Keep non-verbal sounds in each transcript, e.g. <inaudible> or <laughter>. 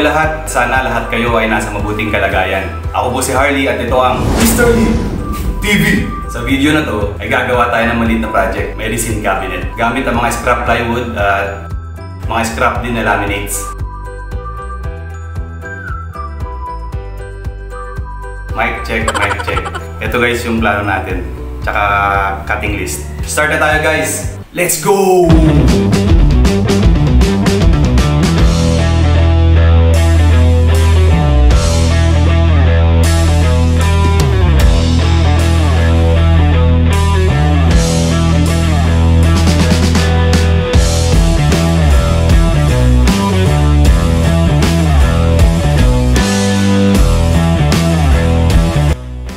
kayo lahat. Sana lahat kayo ay nasa mabuting kalagayan. Ako po si Harley at ito ang Mr. Lee TV. Sa video na to ay gagawa tayo ng maliit na project, medicine cabinet. Gamit ang mga scrap plywood at mga scrap din na laminates. Mic check, mic check. Ito guys yung plano natin. Tsaka cutting list. Start na tayo guys! Let's go!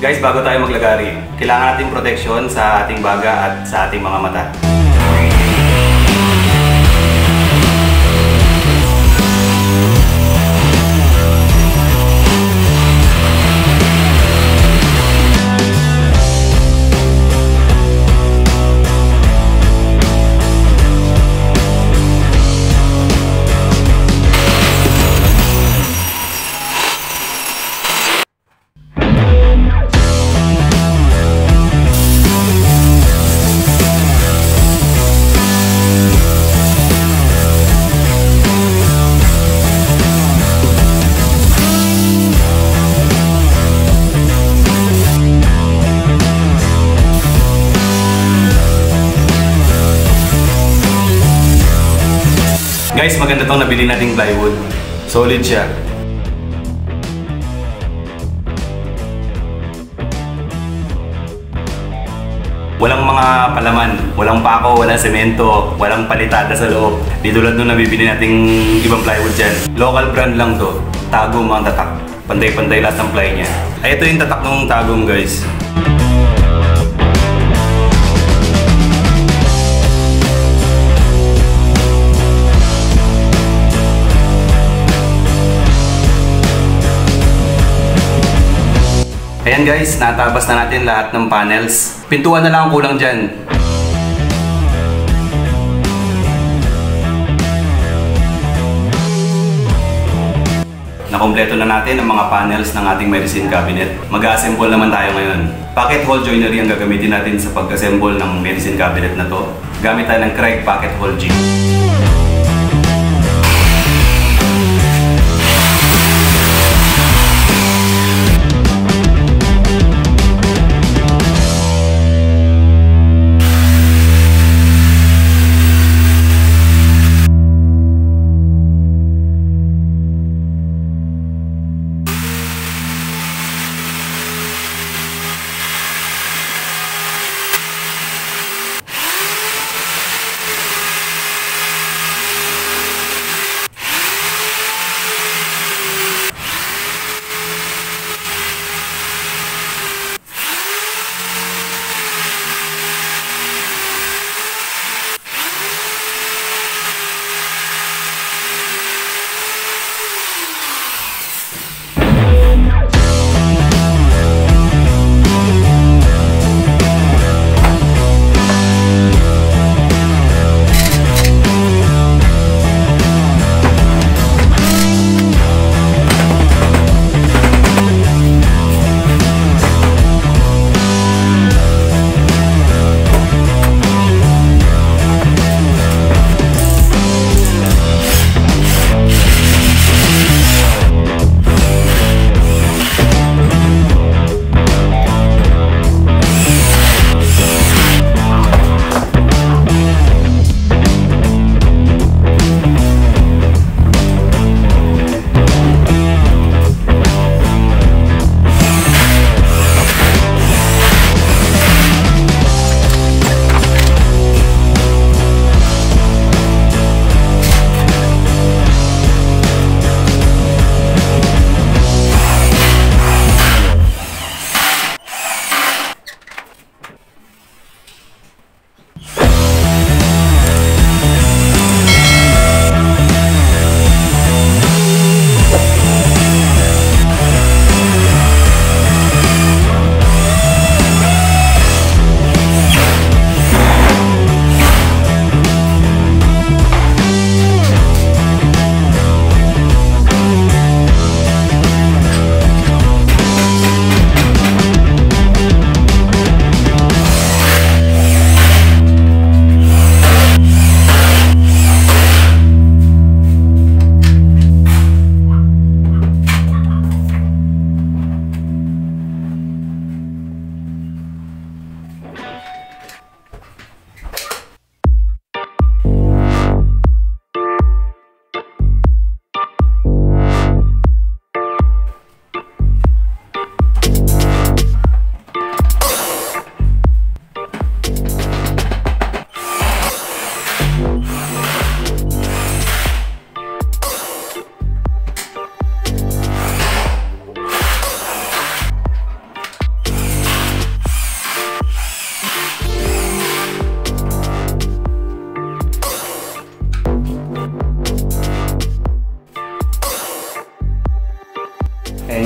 Guys, bago tayo maglagari, kailangan natin protection sa ating baga at sa ating mga mata. Guys, maganda tong nabili nating plywood. Solid siya. Walang mga palaman, walang pako, walang semento, walang palitada sa loob. Di tulad nung nabibili nating ibang plywood dyan. Local brand lang to. Tagum ang tatak. Pantay-pantay lahat ng ply niya. Ay, ito yung tatak ng Tagum guys. Ayan guys, natabas na natin lahat ng panels. Pintuan na lang ang kulang dyan. Nakompleto na natin ang mga panels ng ating medicine cabinet. Mag-assemble naman tayo ngayon. Pocket hole joinery ang gagamitin natin sa pag-assemble ng medicine cabinet na to. Gamit tayo ng Craig Pocket Hole G.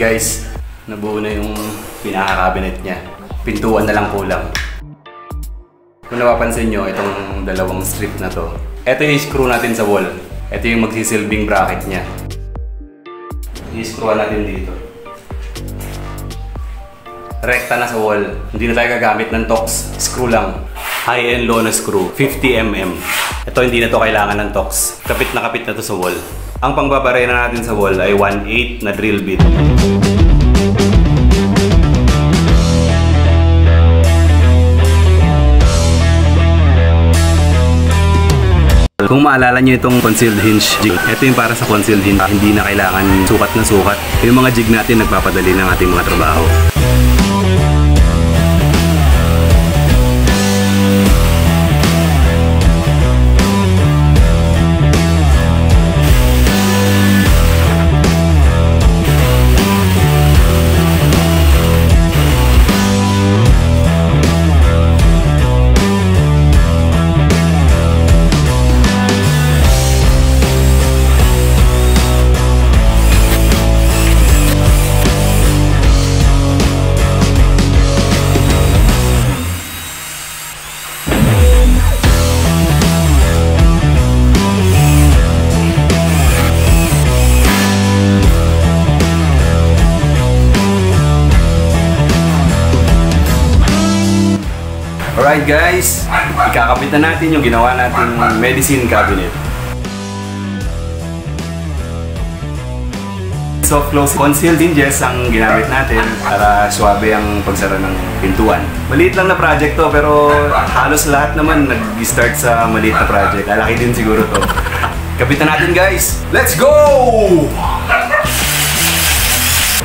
guys, nabuo na yung pinaka-cabinet niya. Pintuan na lang kulang. Kung napapansin nyo, itong dalawang strip na to, ito yung screw natin sa wall. Ito yung magsisilbing bracket niya. I-screwan natin dito. Rekta na sa wall. Hindi na tayo gagamit ng tox. Screw lang. High-end low na screw. 50mm. Ito hindi na to kailangan ng tox. Kapit na kapit na to sa wall. Ang pangbabarena natin sa wall ay 1/8 na drill bit. Kung maalala nyo itong concealed hinge jig, ito yung para sa concealed hinge. Hindi na kailangan sukat na sukat. Yung mga jig natin nagpapadali ng ating mga trabaho. Guys, ikakabit na natin yung ginawa nating medicine cabinet. Soft close concealed hinges ang ginamit natin para swabe ang pagsara ng pintuan. Maliit lang na project to pero halos lahat naman nag-start sa maliit na project. Lalaki din siguro to. Kapitan natin guys! Let's go!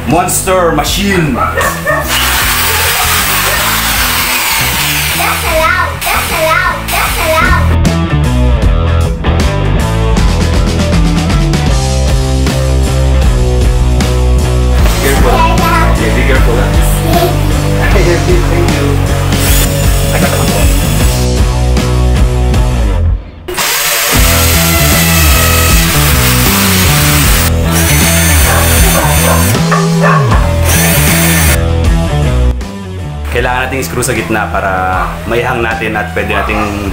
Monster Machine! Thank you. Kailangan nating screw sa gitna para maihang natin at pwede nating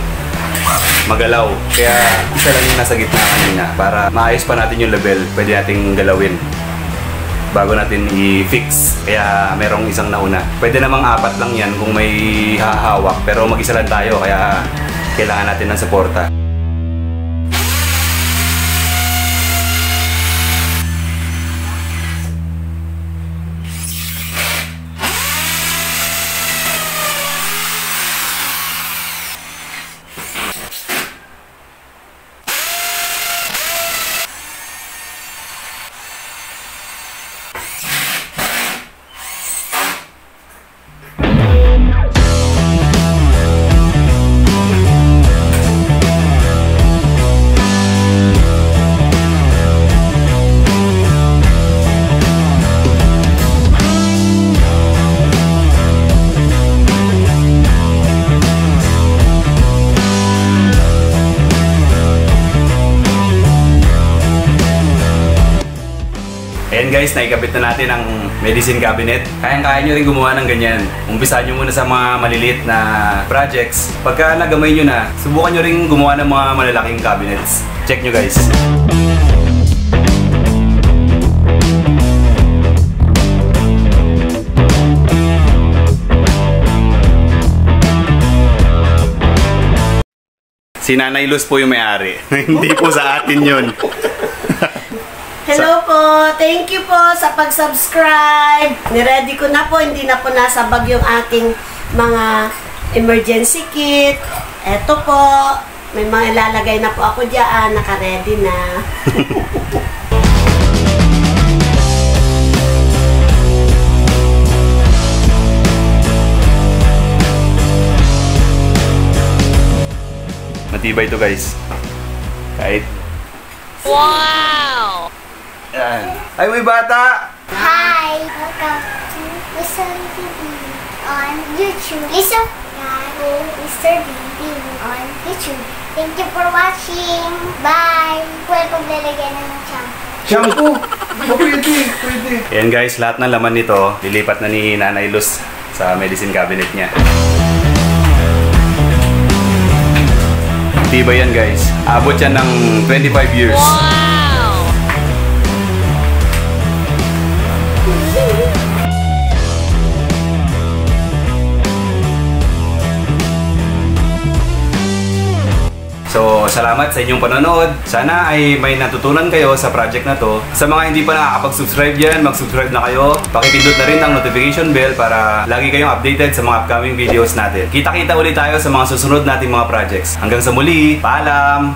magalaw. Kaya isa lang yung nasa gitna kanina para maayos pa natin yung level, pwede nating galawin bago natin i-fix. Kaya merong isang nauna. Pwede namang apat lang yan kung may hahawak. Pero mag-isa lang tayo kaya kailangan natin ng suporta. Guys, naikabit na natin ang medicine cabinet. Kayang-kaya nyo rin gumawa ng ganyan. Umpisahan nyo muna sa mga maliliit na projects. Pagka nagamay nyo na, subukan nyo rin gumawa ng mga malalaking cabinets. Check nyo guys. Si Nanay Luz po yung may-ari. <laughs> Hindi po sa atin yun. Hello po! Thank you po sa pag-subscribe. Niready ko na po, hindi na po nasabag yung aking mga emergency kit. Eto po, may mga ilalagay na po ako dyan, naka-ready na. <laughs> Matibay to guys. Kahit... Wow! Yan. Ay, may bata! Hi. Welcome to Listen TV on YouTube. Listen. Hi. Mr. TV on YouTube. Thank you for watching. Bye. Welcome lalagyan ng shampoo. Shampoo! Oh, pwede, pwede. Ayan guys, lahat ng laman nito, lilipat na ni Nanay Luz sa medicine cabinet niya. Tiba yan guys. Abot yan ng 25 years. So, salamat sa inyong panonood. Sana ay may natutunan kayo sa project na to. Sa mga hindi pa nakakapag-subscribe dyan, mag-subscribe na kayo. Pakipindot na rin ang notification bell para lagi kayong updated sa mga upcoming videos natin. Kita-kita ulit tayo sa mga susunod nating mga projects. Hanggang sa muli, paalam!